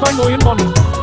my million money.